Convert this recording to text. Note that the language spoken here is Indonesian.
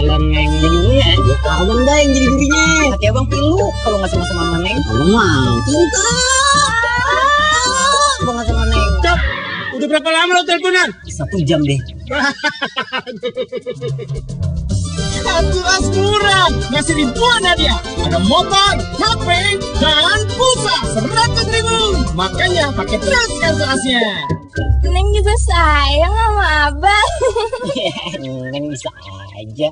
sekalian Neng jadi gurunya ya. Iya, abang dah yang jadi gurunya Hati abang pilu kalau nggak sama-sama Neng. Abang mah cinta. Abang nggak sama Neng. Cok, udah berapa lama lo teleponan? Satu jam deh. Satu as masih ngasih ribuan ya hadiah. Ada motor, HP, dan pulsa seratus ribu. Makanya pakai terus kartu asnya. Neng juga sayang sama abang. Neng bisa aja.